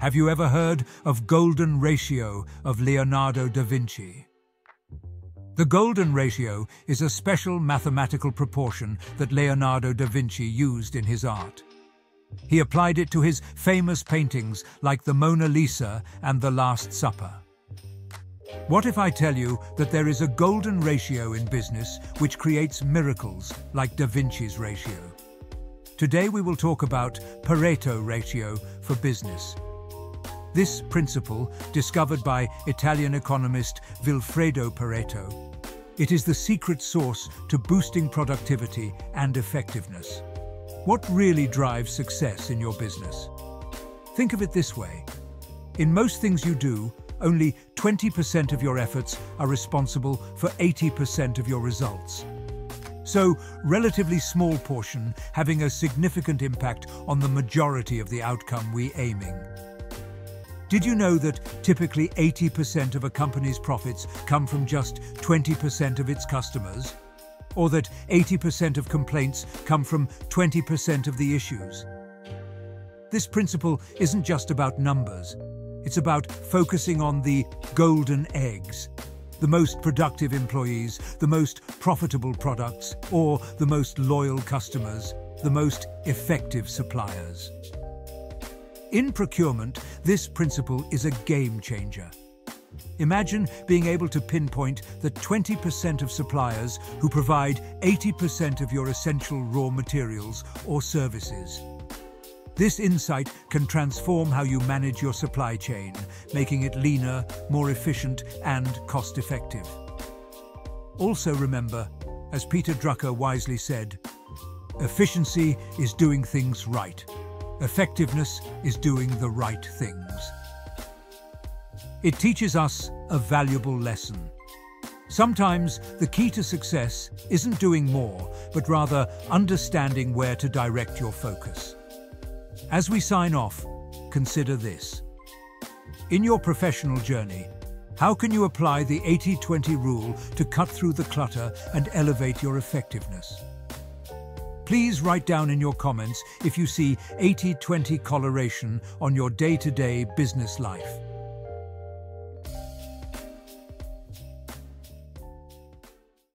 Have you ever heard of golden ratio of Leonardo da Vinci? The golden ratio is a special mathematical proportion that Leonardo da Vinci used in his art. He applied it to his famous paintings like the Mona Lisa and the Last Supper. What if I tell you that there is a golden ratio in business which creates miracles like Da Vinci's ratio? Today we will talk about Pareto ratio for business. This principle, discovered by Italian economist Vilfredo Pareto, it is the secret source to boosting productivity and effectiveness. What really drives success in your business? Think of it this way. In most things you do, only 20% of your efforts are responsible for 80% of your results. So, relatively small portion having a significant impact on the majority of the outcome we aiming. Did you know that typically 80% of a company's profits come from just 20% of its customers? Or that 80% of complaints come from 20% of the issues? This principle isn't just about numbers. It's about focusing on the golden eggs, the most productive employees, the most profitable products, or the most loyal customers, the most effective suppliers. In procurement, this principle is a game changer. Imagine being able to pinpoint the 20% of suppliers who provide 80% of your essential raw materials or services. This insight can transform how you manage your supply chain, making it leaner, more efficient and cost-effective. Also remember, as Peter Drucker wisely said, efficiency is doing things right. Effectiveness is doing the right things. It teaches us a valuable lesson. Sometimes the key to success isn't doing more, but rather understanding where to direct your focus. As we sign off, consider this. In your professional journey, how can you apply the 80-20 rule to cut through the clutter and elevate your effectiveness? Please write down in your comments if you see 80-20 coloration on your day-to-day -day business life.